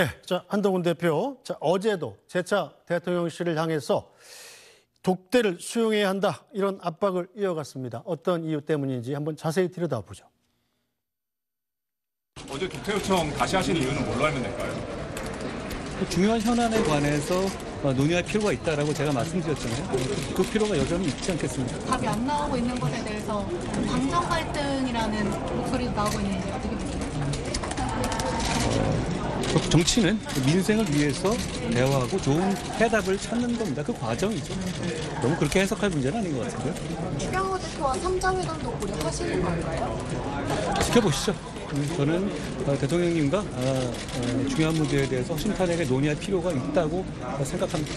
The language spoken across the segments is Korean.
네, 자 한동훈 대표, 자 어제도 재차 대통령실을 향해서 독대를 수용해야 한다 이런 압박을 이어갔습니다. 어떤 이유 때문인지 한번 자세히 들여다보죠. 어제 독대 요청 다시 하신 이유는 뭘로 알면 될까요? 그 중요한 현안에 관해서 어, 논의할 필요가 있다라고 제가 말씀드렸잖아요. 그 필요가 여전히 있지 않겠습니까? 답이 안 나오고 있는 것에 대해서 당정 갈등이라는 목소리도 나오고 있는데 어떻게? 정치는 민생을 위해서 대화하고 좋은 해답을 찾는 겁니다. 그 과정이죠. 너무 그렇게 해석할 문제는 아닌 것 같은데요. 추경호 대표와 삼자회담도 고려하시는 건가요? 지켜보시죠. 음, 저는 어, 대통령님과 어, 어, 중요한 문제에 대해서 허심탄회하게 논의할 필요가 있다고 어, 생각합니다.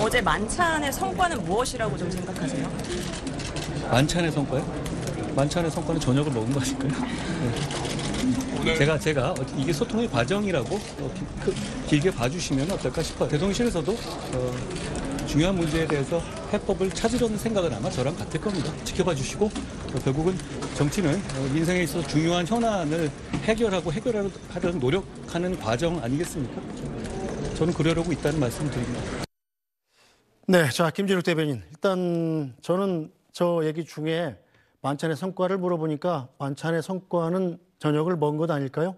어제 만찬의 성과는 무엇이라고 좀 생각하세요? 만찬의 성과요? 만찬의 성과는 저녁을 먹은 거 아닐까요? 네. 제가 제가 어, 이게 소통의 과정이라고 어, 기- 그- 길게 봐주시면 어떨까 싶어요. 대통령실에서도 어, 중요한 문제에 대해서 해법을 찾으려는 생각은 아마 저랑 같을 겁니다. 지켜봐 주시고 어, 결국은 정치는 어, 인생에 있어서 중요한 현안을 해결하고 해결하려는 노력하는 과정 아니겠습니까? 저는 그러려고 있다는 말씀을 드립니다. 네, 자 김진욱 대변인, 일단 저는 저 얘기 중에 만찬의 성과를 물어보니까 만찬의 성과는 저녁을 먹은 것 아닐까요?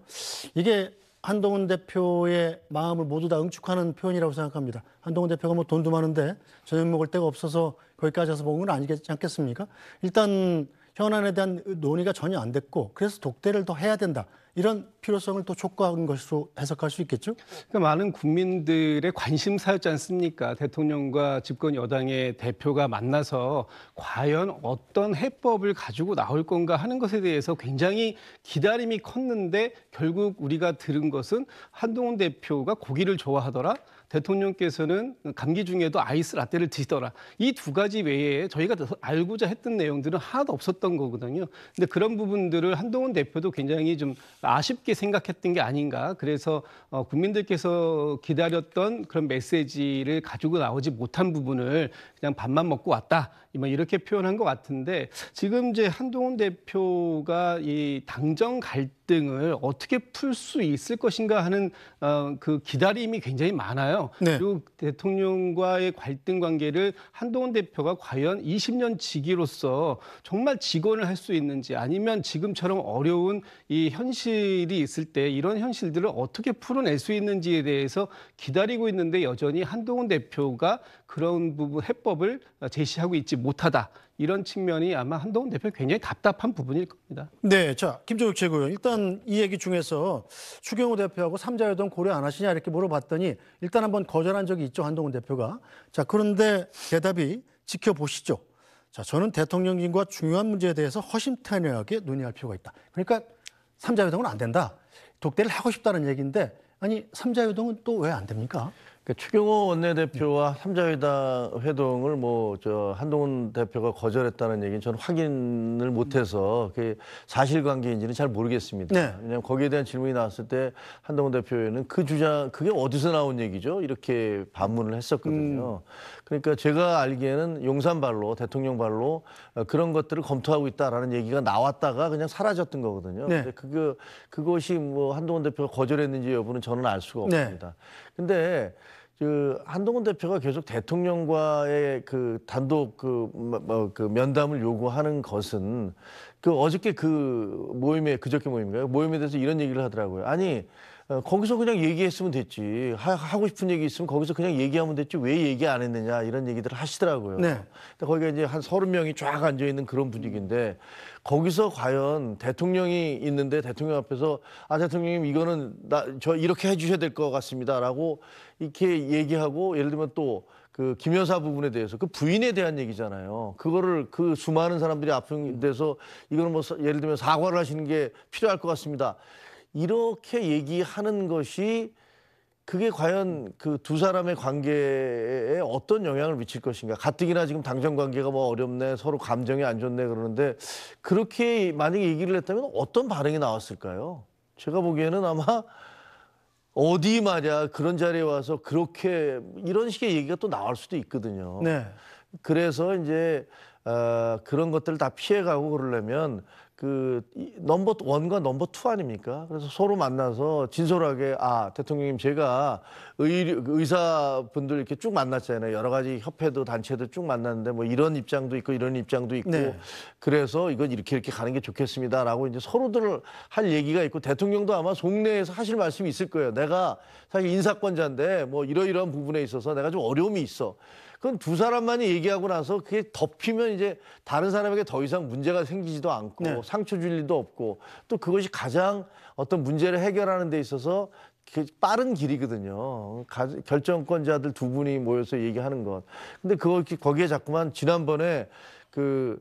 이게 한동훈 대표의 마음을 모두 다 응축하는 표현이라고 생각합니다. 한동훈 대표가 뭐 돈도 많은데 저녁 먹을 데가 없어서 거기까지 와서 먹은 건 아니겠지 않겠습니까? 일단 현안에 대한 논의가 전혀 안 됐고 그래서 독대를 더 해야 된다. 이런 필요성을 또 촉구한 것으로 해석할 수 있겠죠? 그러니까 많은 국민들의 관심사였지 않습니까? 대통령과 집권 여당의 대표가 만나서 과연 어떤 해법을 가지고 나올 건가 하는 것에 대해서 굉장히 기다림이 컸는데 결국 우리가 들은 것은 한동훈 대표가 고기를 좋아하더라. 대통령께서는 감기 중에도 아이스 라떼를 드시더라. 이 두 가지 외에 저희가 더 알고자 했던 내용들은 하나도 없었던 거거든요. 근데 그런 부분들을 한동훈 대표도 굉장히 좀 아쉽게 생각했던 게 아닌가. 그래서 어, 국민들께서 기다렸던 그런 메시지를 가지고 나오지 못한 부분을 그냥 밥만 먹고 왔다. 뭐 이렇게 표현한 것 같은데 지금 이제 한동훈 대표가 이 당정 갈등을 어떻게 풀 수 있을 것인가 하는 어, 그 기다림이 굉장히 많아요. 네. 그리고 대통령과의 갈등 관계를 한동훈 대표가 과연 20년 지기로서 정말 직원을 할 수 있는지 아니면 지금처럼 어려운 이 현실이 있을 때 이런 현실들을 어떻게 풀어낼 수 있는지에 대해서 기다리고 있는데 여전히 한동훈 대표가 그런 부분 해법을 제시하고 있지 못하다. 이런 측면이 아마 한동훈 대표 굉장히 답답한 부분일 겁니다. 네, 자 김종욱 최고위원 일단 이 얘기 중에서 추경호 대표하고 삼자회담 고려 안 하시냐 이렇게 물어봤더니 일단 한번 거절한 적이 있죠 한동훈 대표가 자 그런데 대답이 지켜보시죠. 자 저는 대통령님과 중요한 문제에 대해서 허심탄회하게 논의할 필요가 있다. 그러니까 삼자회담은 안 된다. 독대를 하고 싶다는 얘기인데 아니 삼자회담은 또 왜 안 됩니까? 그 추경호 원내대표와 삼자회담 회동을 뭐 저 한동훈 대표가 거절했다는 얘기는 저는 확인을 못해서 그 사실관계인지는 잘 모르겠습니다. 네. 왜냐하면 거기에 대한 질문이 나왔을 때 한동훈 대표는 그 주장 그게 어디서 나온 얘기죠? 이렇게 반문을 했었거든요. 그러니까 제가 알기에는 용산 발로 대통령 발로 어, 그런 것들을 검토하고 있다라는 얘기가 나왔다가 그냥 사라졌던 거거든요. 네. 근데 그거 그것이 뭐 한동훈 대표가 거절했는지 여부는 저는 알 수가 네. 없습니다. 근데 그 한동훈 대표가 계속 대통령과의 그 단독 그, 뭐, 뭐, 그 면담을 요구하는 것은 그 어저께 그 모임에 그저께 모임인가요? 모임에 대해서 이런 얘기를 하더라고요. 아니 어, 거기서 그냥 얘기했으면 됐지. 하, 하고 싶은 얘기 있으면 거기서 그냥 얘기하면 됐지. 왜 얘기 안 했느냐 이런 얘기들을 하시더라고요. 네. 근데 거기가 이제 한 서른 명이 쫙 앉아 있는 그런 분위기인데 거기서 과연 대통령이 있는데 대통령 앞에서 아 대통령님 이거는 나 저 이렇게 해주셔야 될 것 같습니다라고 이렇게 얘기하고 예를 들면 또 그 김여사 부분에 대해서 그 부인에 대한 얘기잖아요. 그거를 그 수많은 사람들이 앞에 대해서 이거는 뭐 사- 예를 들면 사과를 하시는 게 필요할 것 같습니다. 이렇게 얘기하는 것이 그게 과연 그 두 사람의 관계에 어떤 영향을 미칠 것인가. 가뜩이나 지금 당정 관계가 뭐 어렵네, 서로 감정이 안 좋네 그러는데 그렇게 만약에 얘기를 했다면 어떤 반응이 나왔을까요? 제가 보기에는 아마 어디 말이야 그런 자리에 와서 그렇게 이런 식의 얘기가 또 나올 수도 있거든요. 네. 그래서 이제 어, 그런 것들을 다 피해가고 그러려면 그 이- number one과 number two 아닙니까? 그래서 서로 만나서 진솔하게 아 대통령님 제가 의, 의사분들 이렇게 쭉 만났잖아요. 여러 가지 협회도 단체도 쭉 만났는데 뭐 이런 입장도 있고 이런 입장도 있고 네. 그래서 이건 이렇게 이렇게 가는 게 좋겠습니다라고 이제 서로들 할 얘기가 있고 대통령도 아마 속내에서 하실 말씀이 있을 거예요. 내가 사실 인사권자인데 뭐 이러이러한 부분에 있어서 내가 좀 어려움이 있어. 그건 두 사람만이 얘기하고 나서 그게 덮이면 이제 다른 사람에게 더 이상 문제가 생기지도 않고 네. 상처 줄 일도 없고 또 그것이 가장 어떤 문제를 해결하는 데 있어서 그 빠른 길이거든요. 가- 결정권자들 두 분이 모여서 얘기하는 것. 근데 그거 거기에 자꾸만 지난번에 그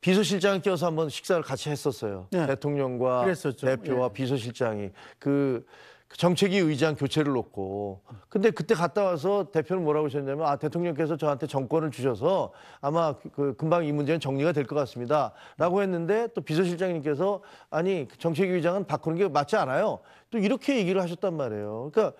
비서실장 껴서 한번 식사를 같이 했었어요. 네. 대통령과 그랬었죠. 대표와 예. 비서실장이 그 정책위 의장 교체를 놓고. 근데 그때 갔다 와서 대표는 뭐라고 하셨냐면 아 대통령께서 저한테 정권을 주셔서 아마 그- 그 금방 이 문제는 정리가 될 것 같습니다라고 했는데 또 비서실장님께서 아니 그 정책위 의장은 바꾸는 게 맞지 않아요. 또 이렇게 얘기를 하셨단 말이에요. 그러니까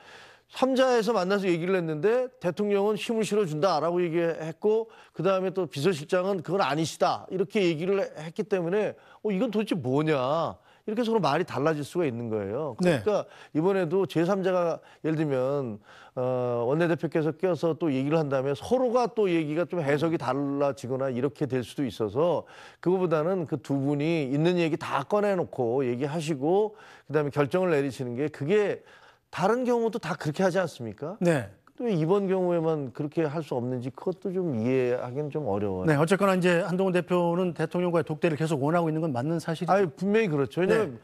삼자에서 만나서 얘기를 했는데 대통령은 힘을 실어준다라고 얘기했고 그 다음에 또 비서실장은 그건 아니시다. 이렇게 얘기를 했기 때문에 어 이건 도대체 뭐냐 이렇게 서로 말이 달라질 수가 있는 거예요. 네. 그러니까 이번에도 제3자가 예를 들면 어, 원내대표께서 껴서 또 얘기를 한다면 서로가 또 얘기가 좀 해석이 달라지거나 이렇게 될 수도 있어서 그거보다는 그 두 분이 있는 얘기 다 꺼내놓고 얘기하시고 그다음에 결정을 내리시는 게 그게 다른 경우도 다 그렇게 하지 않습니까? 네. 또 이번 경우에만 그렇게 할 수 없는지 그것도 좀 이해하기는 좀 어려워요. 네, 어쨌거나 이제 한동훈 대표는 대통령과의 독대를 계속 원하고 있는 건 맞는 사실이죠. 아니 분명히 그렇죠. 왜냐하면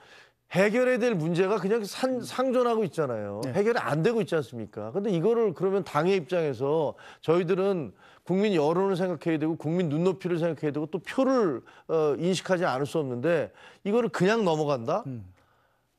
해결해야 될 문제가 그냥 산, 상존하고 있잖아요. 네. 해결이 안 되고 있지 않습니까? 근데 이거를 그러면 당의 입장에서 저희들은 국민 여론을 생각해야 되고 국민 눈높이를 생각해야 되고 또 표를 어, 인식하지 않을 수 없는데 이거를 그냥 넘어간다? 음.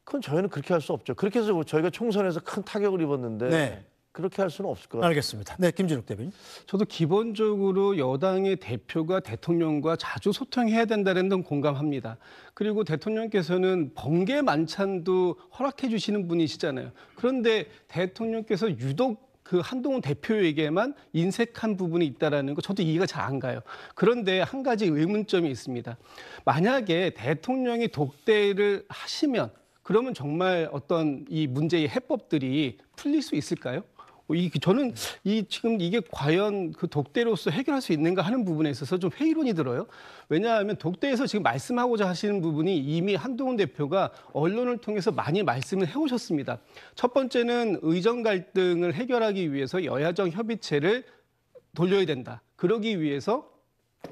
그건 저희는 그렇게 할 수 없죠. 그렇게 해서 저희가 총선에서 큰 타격을 입었는데 네. 그렇게 할 수는 없을 것 같아요. 알겠습니다. 네, 김진욱 대변인. 저도 기본적으로 여당의 대표가 대통령과 자주 소통해야 된다는 건 공감합니다. 그리고 대통령께서는 번개 만찬도 허락해 주시는 분이시잖아요. 그런데 대통령께서 유독 그 한동훈 대표에게만 인색한 부분이 있다라는 거 저도 이해가 잘 안 가요. 그런데 한 가지 의문점이 있습니다. 만약에 대통령이 독대를 하시면 그러면 정말 어떤 이 문제의 해법들이 풀릴 수 있을까요? 어, 이 저는 이 지금 이게 과연 그 독대로서 해결할 수 있는가 하는 부분에 있어서 좀 회의론이 들어요. 왜냐하면 독대에서 지금 말씀하고자 하시는 부분이 이미 한동훈 대표가 언론을 통해서 많이 말씀을 해오셨습니다. 첫 번째는 의정 갈등을 해결하기 위해서 여야정 협의체를 돌려야 된다. 그러기 위해서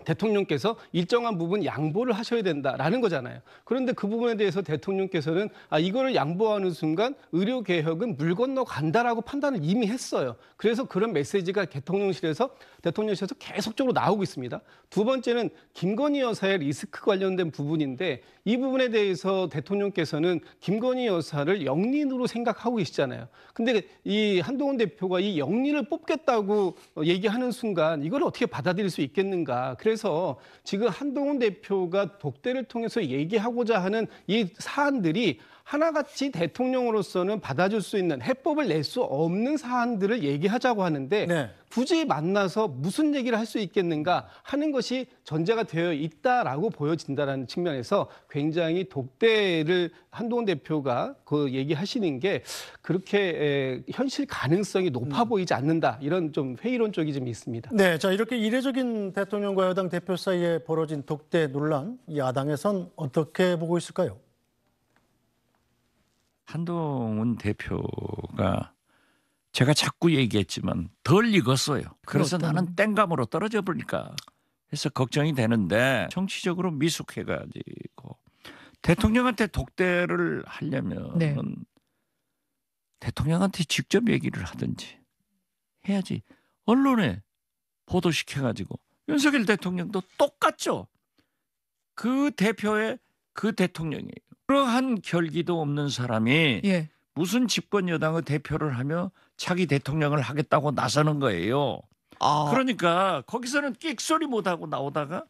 대통령께서 일정한 부분 양보를 하셔야 된다라는 거잖아요. 그런데 그 부분에 대해서 대통령께서는 아 이거를 양보하는 순간 의료 개혁은 물 건너 간다라고 판단을 이미 했어요. 그래서 그런 메시지가 대통령실에서 대통령실에서 계속적으로 나오고 있습니다. 두 번째는 김건희 여사의 리스크 관련된 부분인데 이 부분에 대해서 대통령께서는 김건희 여사를 영린으로 생각하고 계시잖아요. 근데 이 한동훈 대표가 이 영린을 뽑겠다고 얘기하는 순간 이걸 어떻게 받아들일 수 있겠는가. 그래서 지금 한동훈 대표가 독대를 통해서 얘기하고자 하는 이 사안들이 하나같이 대통령으로서는 받아줄 수 있는 해법을 낼 수 없는 사안들을 얘기하자고 하는데 네. 굳이 만나서 무슨 얘기를 할 수 있겠는가 하는 것이 전제가 되어 있다라고 보여진다라는 측면에서 굉장히 독대를 한동훈 대표가 그 얘기하시는 게 그렇게 에, 현실 가능성이 높아 보이지 않는다 이런 좀 회의론 쪽이 좀 있습니다. 네, 자 이렇게 이례적인 대통령과 여당 대표 사이에 벌어진 독대 논란, 야당에선 어떻게 보고 있을까요? 한동훈 대표가 제가 자꾸 얘기했지만 덜 익었어요. 그래서 어떤- 나는 땡감으로 떨어져 버릴까 해서 걱정이 되는데 정치적으로 미숙해가지고 대통령한테 독대를 하려면 네. 대통령한테 직접 얘기를 하든지 해야지 언론에 보도시켜가지고 윤석열 대통령도 똑같죠. 그 대표의 그 대통령이에요. 그러한 결기도 없는 사람이 예. 무슨 집권 여당의 대표를 하며 차기 대통령을 하겠다고 나서는 거예요. 아, 그러니까 거기서는 끽소리 못하고 나오다가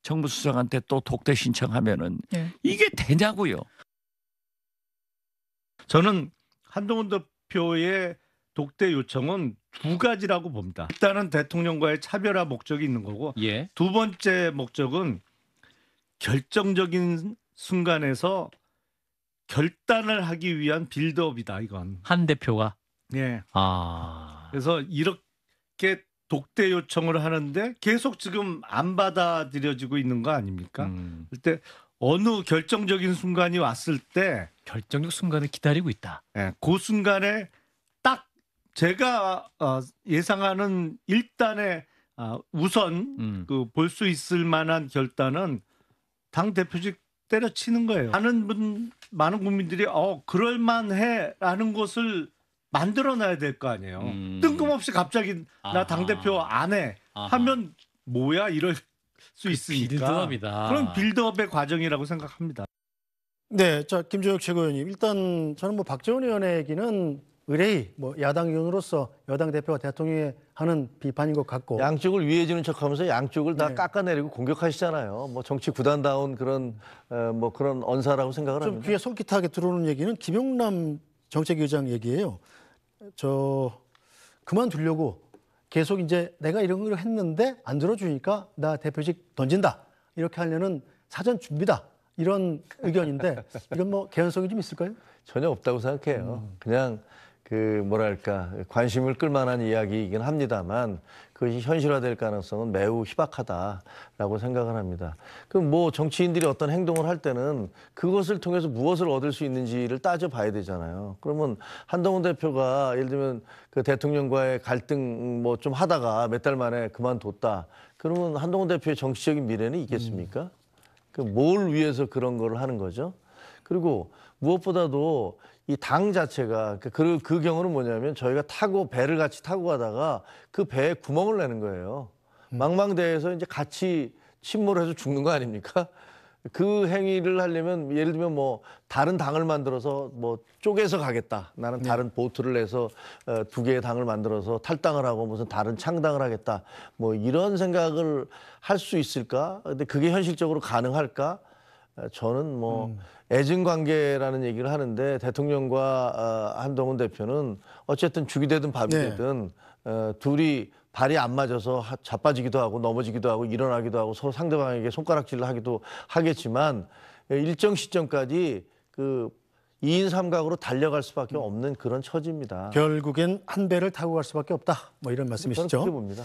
정부 수석한테 또 독대 신청하면은 예. 이게 되냐고요. 저는 한동훈 대표의 독대 요청은 두 가지라고 봅니다. 일단은 대통령과의 차별화 목적이 있는 거고 예. 두 번째 목적은 결정적인 순간에서 결단을 하기 위한 빌드업이다 이건. 한 대표가 예. 아 그래서 이렇게 독대 요청을 하는데 계속 지금 안 받아들여지고 있는 거 아닙니까? 음, 그때 어느 결정적인 순간이 왔을 때, 결정적 순간을 기다리고 있다. 예, 그 순간에 딱 제가 어, 예상하는 일단의 아, 우선 음. 그볼 수 있을 만한 결단은 당 대표직 때려치는 거예요. 많은 분, 많은 국민들이 어 그럴 만해라는 것을 만들어놔야 될 거 아니에요. 음. 뜬금없이 갑자기 나. 당 대표 안 해. 하면 뭐야 이럴 수 있으니까. 빌드업이다. 그런 빌드업의 과정이라고 생각합니다. 네, 자 김조혁 최고위원님 일단 저는 뭐 박지원 의원의 얘기는 의뢰의 뭐 야당 의원으로서 여당 대표가 대통령에 하는 비판인 것 같고 양쪽을 위해주는 척하면서 양쪽을 다 네. 깎아내리고 공격하시잖아요. 뭐 정치 구단다운 그런 어, 뭐 그런 언사라고 생각을 좀 합니다. 귀에 솔깃하게 들어오는 얘기는 김용남 정책위의장 얘기예요. 저 그만두려고 계속 이제 내가 이런 걸 했는데 안 들어주니까 나 대표직 던진다 이렇게 하려는 사전 준비다 이런 의견인데 이건 뭐 개연성이 좀 있을까요? 전혀 없다고 생각해요. 그냥 그 뭐랄까 관심을 끌만한 이야기이긴 합니다만 그것이 현실화될 가능성은 매우 희박하다라고 생각을 합니다. 그럼 뭐 정치인들이 어떤 행동을 할 때는 그것을 통해서 무엇을 얻을 수 있는지를 따져봐야 되잖아요. 그러면 한동훈 대표가 예를 들면 그 대통령과의 갈등 뭐 좀 하다가 몇 달 만에 그만뒀다. 그러면 한동훈 대표의 정치적인 미래는 있겠습니까? 그뭘 위해서 그런 거를 하는 거죠? 그리고 무엇보다도 이 당 자체가 그, 그, 그 경우는 뭐냐면 저희가 타고 배를 같이 타고 가다가 그 배에 구멍을 내는 거예요. 망망대해에서 이제 같이 침몰 해서 죽는 거 아닙니까? 그 행위를 하려면 예를 들면 뭐 다른 당을 만들어서 뭐 쪼개서 가겠다. 나는 다른 보트를 내서 어, 두 개의 당을 만들어서 탈당을 하고 무슨 다른 창당을 하겠다. 뭐 이런 생각을 할 수 있을까? 근데 그게 현실적으로 가능할까? 어, 저는 뭐 애증 관계라는 얘기를 하는데 대통령과 어, 한동훈 대표는 어쨌든 죽이 되든 밥이 네. 되든 어, 둘이 발이 안 맞아서 하- 자빠지기도 하고 넘어지기도 하고 일어나기도 하고 서로 상대방에게 손가락질을 하기도 하겠지만 예, 일정 시점까지 그 2인 삼각으로 달려갈 수밖에 없는 그런 처지입니다. 결국엔 한 배를 타고 갈 수밖에 없다 뭐 이런 저는 말씀이시죠? 그렇게 봅니다.